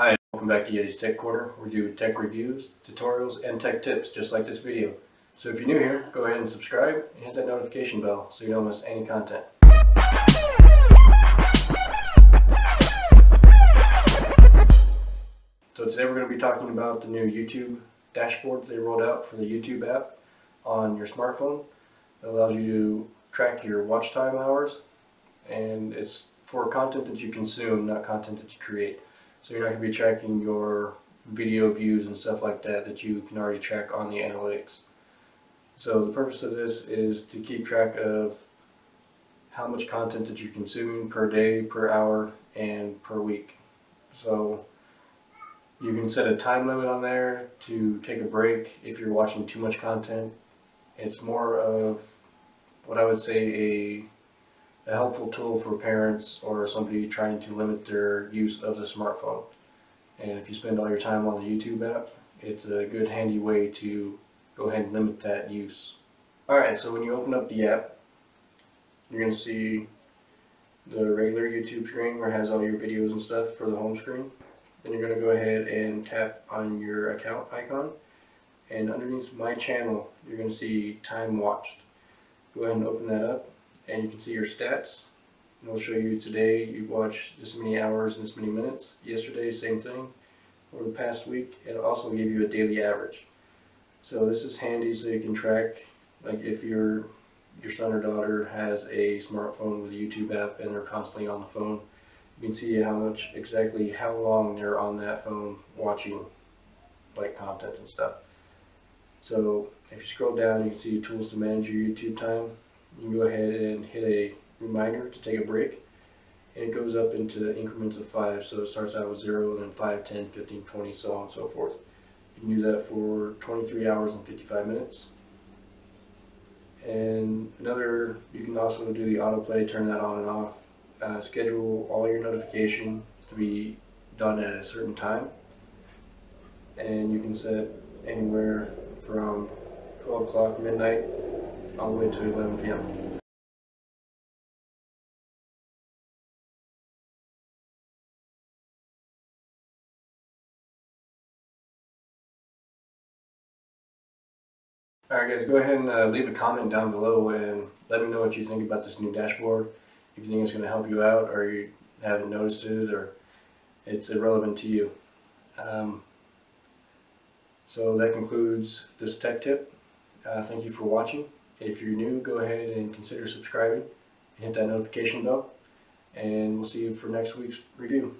Hi, welcome back to Yeti's Tech Corner. We do tech reviews, tutorials, and tech tips just like this video. So if you're new here, go ahead and subscribe and hit that notification bell so you don't miss any content. So today we're going to be talking about the new YouTube dashboard they rolled out for the YouTube app on your smartphone. It allows you to track your watch time hours and it's for content that you consume, not content that you create. So you're not going to be tracking your video views and stuff like that that you can already track on the analytics. So the purpose of this is to keep track of how much content that you're consuming per day, per hour, and per week. So you can set a time limit on there to take a break if you're watching too much content. It's more of what I would say a a helpful tool for parents or somebody trying to limit their use of the smartphone. And if you spend all your time on the YouTube app, it's a good handy way to go ahead and limit that use. Alright, so when you open up the app, you're going to see the regular YouTube screen where it has all your videos and stuff for the home screen. Then you're going to go ahead and tap on your account icon. And underneath my channel, you're going to see time watched. Go ahead and open that up and you can see your stats. And it'll show you today you watched this many hours and this many minutes. Yesterday, same thing. Over the past week, it'll also give you a daily average. So this is handy so you can track, like if your your son or daughter has a smartphone with a YouTube app and they're constantly on the phone, you can see how much exactly how long they're on that phone watching like content and stuff. So if you scroll down, you can see tools to manage your YouTube time you can go ahead and hit a reminder to take a break and it goes up into increments of 5 so it starts out with 0 and then 5, 10, 15, 20 so on and so forth. You can do that for 23 hours and 55 minutes. And another you can also do the autoplay turn that on and off. Uh, schedule all your notification to be done at a certain time. And you can set anywhere from 12 o'clock midnight all the way to 11 p.m. Alright guys, go ahead and uh, leave a comment down below and let me know what you think about this new dashboard. If you think it's going to help you out or you haven't noticed it or it's irrelevant to you. Um, so that concludes this tech tip. Uh, thank you for watching. If you're new, go ahead and consider subscribing and hit that notification bell. And we'll see you for next week's review.